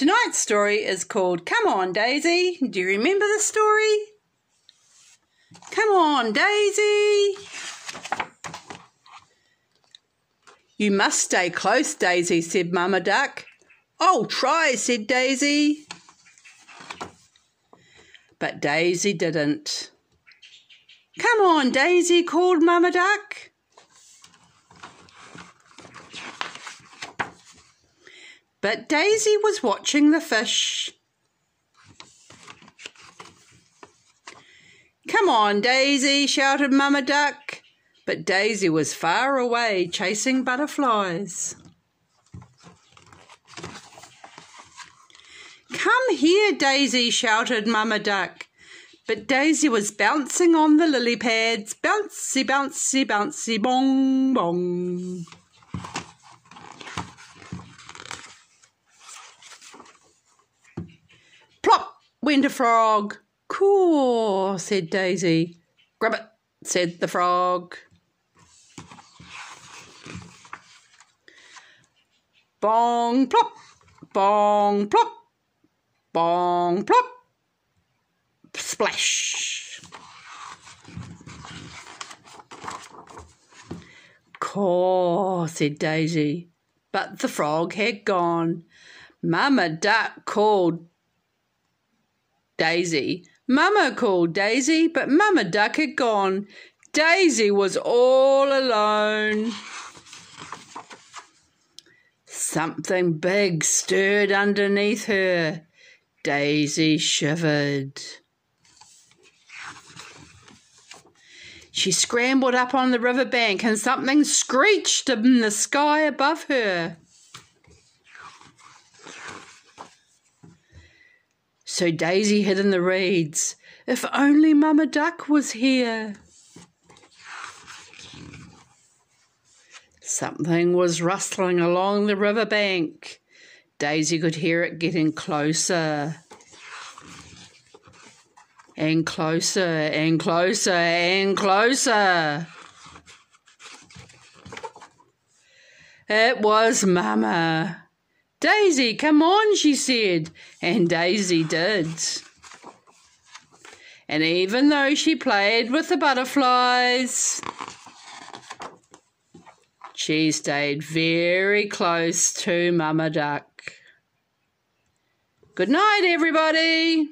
Tonight's story is called Come On Daisy. Do you remember the story? Come on, Daisy. You must stay close, Daisy, said Mamma Duck. I'll try, said Daisy. But Daisy didn't. Come on, Daisy, called Mamma Duck. But Daisy was watching the fish. Come on, Daisy, shouted Mamma Duck. But Daisy was far away chasing butterflies. Come here, Daisy, shouted Mamma Duck. But Daisy was bouncing on the lily pads. Bouncy, bouncy, bouncy, bong, bong. A frog. Cool, said Daisy. Grab it, said the frog. Bong, plop, bong, plop, bong, plop, splash. Caw, said Daisy. But the frog had gone. Mamma Duck called Daisy. Mamma called Daisy, but Mamma Duck had gone. Daisy was all alone. Something big stirred underneath her. Daisy shivered. She scrambled up on the river bank and something screeched in the sky above her. So Daisy hid in the reeds. If only Mamma Duck was here. Something was rustling along the river bank. Daisy could hear it getting closer and closer and closer and closer. It was Mamma. Daisy, come on, she said, and Daisy did. And even though she played with the butterflies, she stayed very close to Mamma Duck. Good night, everybody.